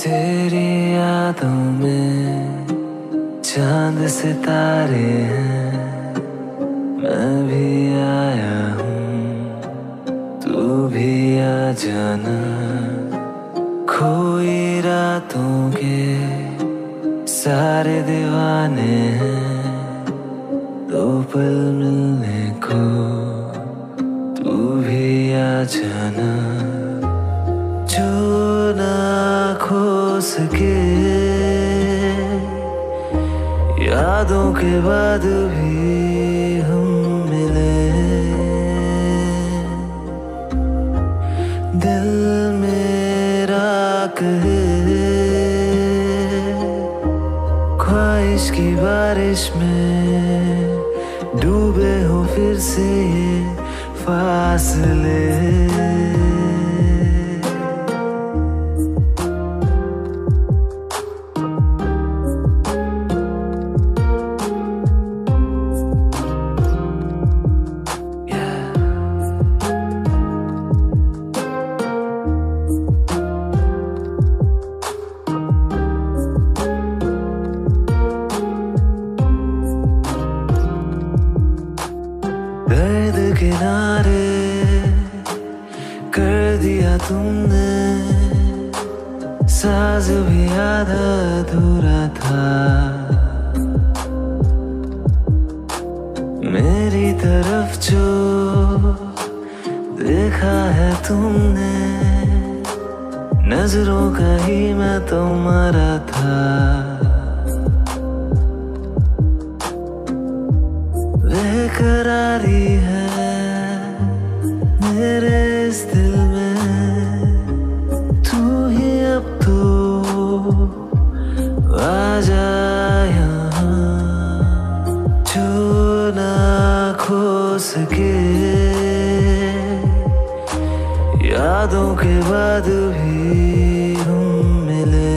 तेरी यादों में चाँद सितारे हैं। मैं भी आया हूँ, तू भी आ जाना। खोई रातों के सारे दीवाने हैं। सके। यादों के बाद भी हम मिले। दिल मेरा कहे, ख्वाहिश की बारिश में डूबे हो फिर से ये फासले। किनारे कर दिया तुमने। साज भी आधा अधूरा था। मेरी तरफ़ जो देखा है तुमने, नज़रों का ही मैं तो मरा था। सके। यादों के बाद भी हम मिले।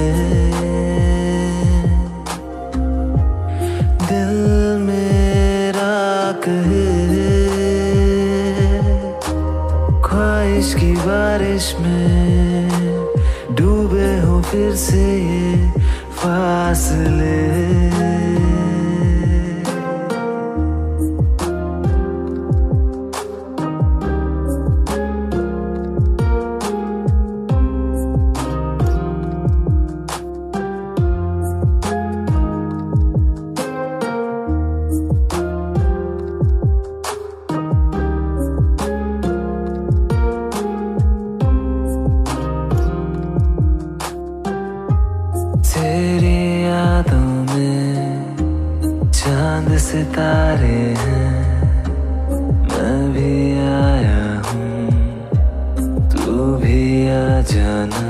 दिल मेरा कहे, ख्वाहिश की बारिश में डूबे हो फिर से ये फासले। सितारे हैं। मैं भी आया हूँ तू भी आ जाना।